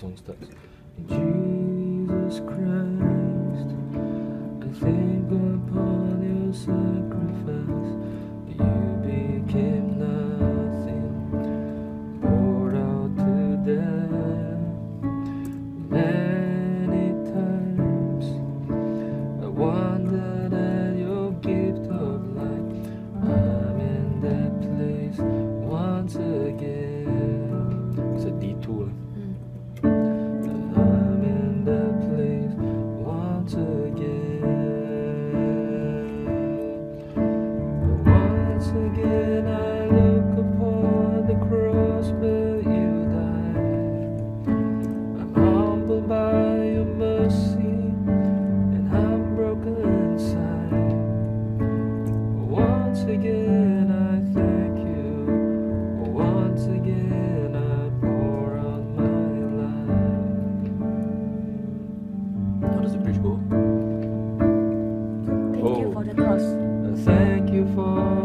song starts. Jesus Christ, I think upon again I thank you. Once again I pour out my life. How does the bridge go? Thank oh. you for the cross. Thank you for.